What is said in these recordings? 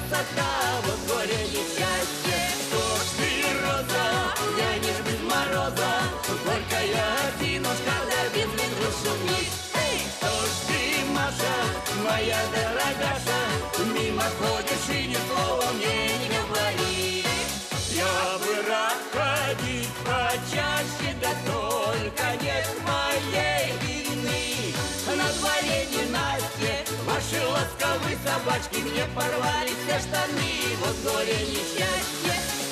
красота, вот горе несчастье, дождь и роза, я не без мороза, только я один, одинушка, когда без ветру шумит. Эй! Дождь и Маша, моя дорогая, мимо ходишь и ни слова мне не говори. Я бы рад ходить почаще до собачки мне порвали все штаны, вот горе несчастье.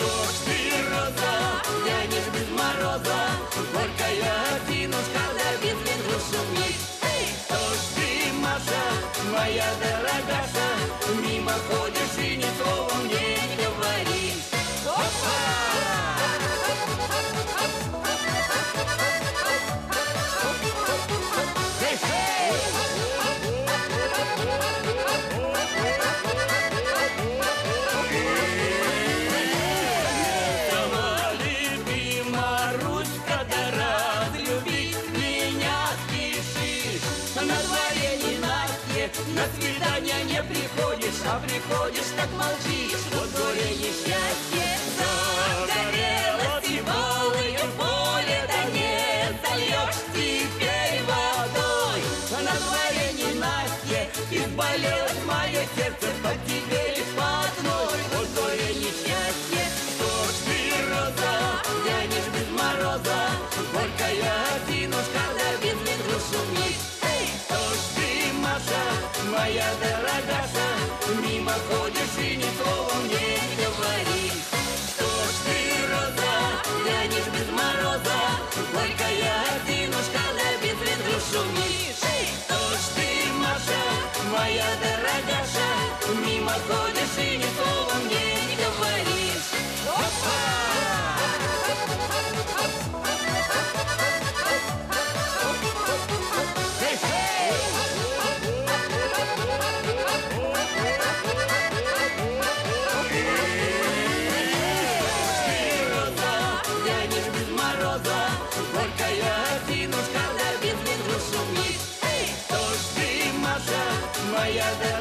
На свидание не приходишь, а приходишь, так молчишь. Вот горе несчастье загорелось, и волою поле-то не зальешь теперь водой. На дворе ненастье и изболело Ты, кто ж ты, Маша, моя дорогая?